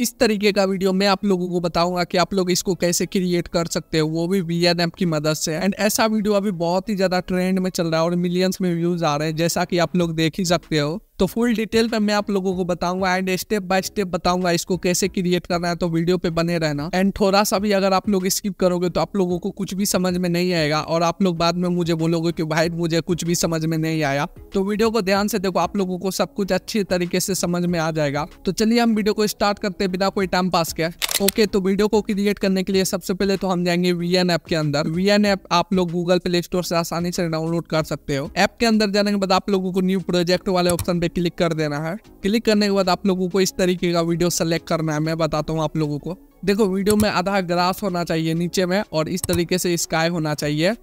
इस तरीके का वीडियो मैं आप लोगों को बताऊँगा कि आप लोग इसको कैसे क्रिएट कर सकते हो, वो भी वी एन ऐप की मदद से। एंड ऐसा वीडियो अभी बहुत ही ज़्यादा ट्रेंड में चल रहा है और मिलियंस में व्यूज़ आ रहे हैं, जैसा कि आप लोग देख ही सकते हो। तो फुल डिटेल में मैं आप लोगों को बताऊँगा एंड स्टेप बाय स्टेप बताऊँगा इसको कैसे क्रिएट करना है तो वीडियो पे बने रहना। एंड थोड़ा सा भी अगर आप लोग स्किप करोगे तो आप लोगों को कुछ भी समझ में नहीं आएगा और आप लोग बाद में मुझे बोलोगे कि भाई मुझे कुछ भी समझ में नहीं आया। तो वीडियो को ध्यान से देखो, आप लोगों को सब कुछ अच्छी तरीके से समझ में आ जाएगा। तो चलिए हम वीडियो को स्टार्ट करते बिना कोई टाइम पास किया ओके okay, तो वीडियो को क्रिएट करने के लिए सबसे पहले तो हम जाएँगे वी ऐप के अंदर। वी एन ऐप आप लोग गूगल प्ले स्टोर से आसानी से डाउनलोड कर सकते हो। ऐप के अंदर जाने के बाद आप लोगों को न्यू प्रोजेक्ट वाले ऑप्शन पे क्लिक कर देना है। क्लिक करने के बाद आप लोगों को इस तरीके का वीडियो सेलेक्ट करना है। मैं बताता हूँ आप लोगों को। देखो वीडियो में आधा ग्रास होना चाहिए नीचे में और इस तरीके से स्काई होना चाहिए।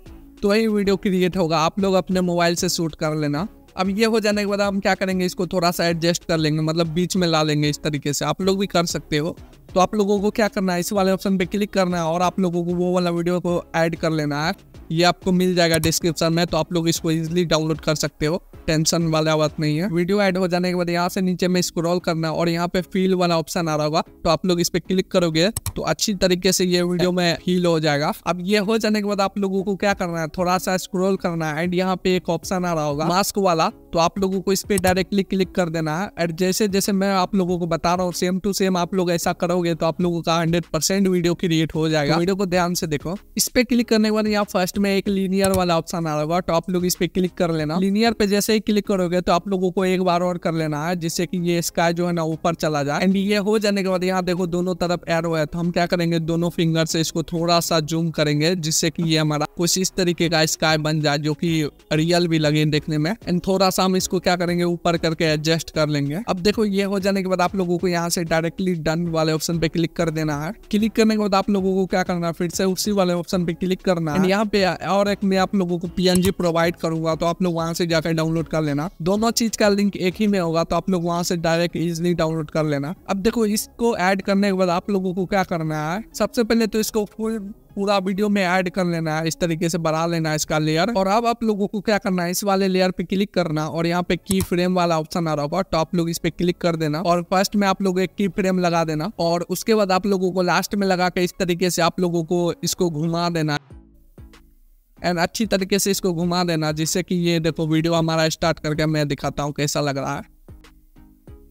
तो यही वीडियो क्रिएट होगा। आप लोग अपने मोबाइल से शूट कर लेना। अब ये हो जाने के बाद हम क्या करेंगे इसको थोड़ा सा एडजस्ट कर लेंगे। मतलब बीच में ला लेंगे इस तरीके से। आप लोग भी कर सकते हो। तो आप लोगों को क्या करना है? इस वाले ऑप्शन पे क्लिक करना है और आप लोगों को वो वाला वीडियो को ऐड कर लेना है। ये आपको मिल जाएगा डिस्क्रिप्शन में तो आप लोग इसको इजिली डाउनलोड कर सकते हो। टेंशन वाला बात नहीं है। वीडियो ऐड हो जाने के बाद यहाँ से नीचे में स्क्रॉल करना और यहाँ पे फील वाला ऑप्शन आ रहा होगा। तो आप लोग इस पे क्लिक करोगे तो अच्छी तरीके से ये वीडियो में फील हो जाएगा। अब ये हो जाने के बाद आप लोगों को क्या करना है? थोड़ा सा स्क्रॉल करना है एंड यहाँ पे एक ऑप्शन आ रहा होगा। मास्क वाला। तो आप लोगों को इस पे डायरेक्टली क्लिक कर देना। है एंड जैसे जैसे मैं आप लोगों को बता रहा हूँ सेम टू सेम आप लोग ऐसा करोगे तो आप लोगों का हंड्रेड परसेंट वीडियो क्रिएट हो जाएगा। तो वीडियो को ध्यान से देखो। इस पे क्लिक करने के बाद यहाँ फ़र्स्ट में एक लीनियर वाला ऑप्शन आ रहा होगा तो आप लोग इस पे क्लिक कर लेना। लीनियर पे जैसे ही क्लिक करोगे तो आप लोगों को एक बार और कर लेना है जिससे कि ये स्काई जो है ना ऊपर चला जाए। एंड ये हो जाने के बाद यहाँ देखो दोनों तरफ़ एरो है तो हम क्या करेंगे, दोनों फिंगर से इसको थोड़ा सा जूम करेंगे, जिससे कि ये हमारा कुछ इस तरीके का स्काई बन जाए, जो कि रियल भी लगे देखने में। एंड थोड़ा सा हम इसको क्या करेंगे, ऊपर करके एडजस्ट कर लेंगे। अब देखो, ये हो जाने के बाद आप लोगों को यहाँ से डायरेक्टली डन वाले ऑप्शन पे क्लिक कर देना है। क्लिक करने के बाद आप लोगों को क्या करना है, फिर से उसी वाले ऑप्शन पे क्लिक करना है। यहाँ पे और एक मैं आप लोगों को पीएनजी प्रोवाइड करूँगा तो आप लोग वहाँ से जाकर डाउनलोड कर लेना। दोनों चीज़ का लिंक एक ही में होगा तो आप लोग वहाँ से डायरेक्ट इजिली डाउनलोड कर लेना। अब देखो, इसको ऐड करने के बाद आप लोगों को क्या करना है, सबसे पहले तो इसको फुल पूरा वीडियो में ऐड कर लेना है, इस तरीके से बढ़ा लेना है इसका लेयर और अब आप लोगों को क्या करना है, इस वाले लेयर पे क्लिक करना और यहाँ पे की फ्रेम वाला ऑप्शन आ रहा होगा आप लोग इस पे क्लिक कर देना। और फ़र्स्ट में आप लोग एक की फ्रेम लगा देना और उसके बाद आप लोगों को लास्ट में लगा के इस तरीके से आप लोगों को इसको घुमा देना। एंड अच्छी तरीके से इसको घुमा देना, जिससे कि ये देखो वीडियो हमारा स्टार्ट करके मैं दिखाता हूँ कैसा लग रहा है।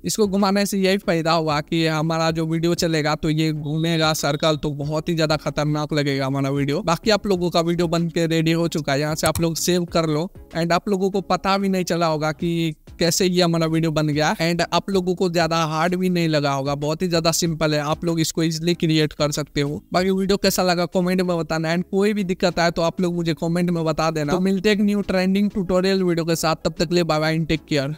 इसको घुमाने से यही फ़ायदा हुआ कि हमारा जो वीडियो चलेगा तो ये घूमेगा सर्कल तो बहुत ही ज़्यादा खतरनाक लगेगा हमारा वीडियो बाकी आप लोगों का वीडियो बन के रेडी हो चुका है, यहाँ से आप लोग सेव कर लो। एंड आप लोगों को पता भी नहीं चला होगा कि कैसे ये हमारा वीडियो बन गया। एंड आप लोगों को ज़्यादा हार्ड भी नहीं लगा होगा, बहुत ही ज़्यादा सिंपल है। आप लोग इसको इजिली क्रिएट कर सकते हो। बाकी वीडियो कैसा लगा कमेंट में बताना। एंड कोई भी दिक्कत आए तो आप लोग मुझे कमेंट में बता देना। तो मिलते एक न्यू ट्रेंडिंग ट्यूटोरियल वीडियो के साथ। तब तक ले बाय बाय टेक केयर